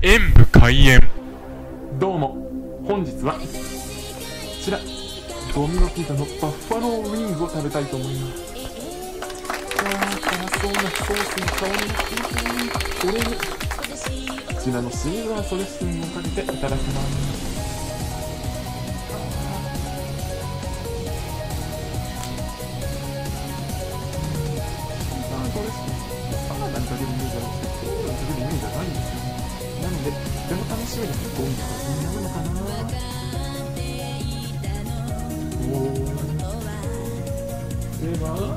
演武開演。どうも本日はこちらゴミのピザのバッファローウィングを食べたいと思います。わー辛そうなソースの香りがいいこれにこちらのシーザーソレッシンをかけていただきます。は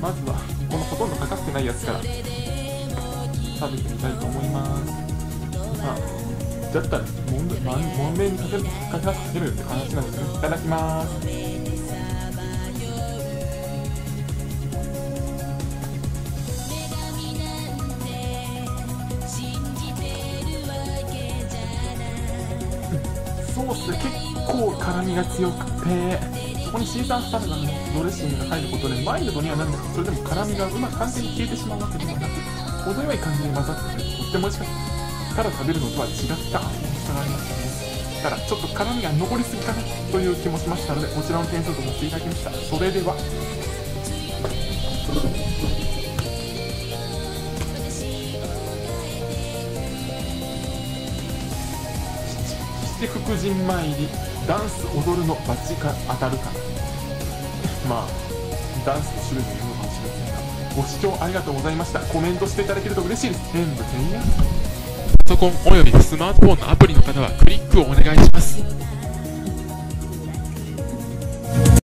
まずはこのほとんどかかってないやつから食べてみたいと思います。まあだったらもんまんにかけるかけなくかけるって話なんですけどいただきます。ソース結構辛みが強くてそこにシーザーサラダのドレッシングが入ることでマイルドにはなるんですけどそれでも辛みがうまく完全に消えてしまうわけではなく程よい感じに混ざっててとっても美味しかったただ食べるのとは違った美味しさがありましたね。ただちょっと辛みが残りすぎかなという気もしましたのでこちらの点数とさせていただきました。それでは。七福神参り。ダンス踊るのバチが当たるかまあダンスの種類によるのかもしれませんがご視聴ありがとうございました。コメントしていただけると嬉しいです。全部全員パソコンおよびスマートフォンのアプリの方はクリックをお願いします。